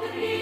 the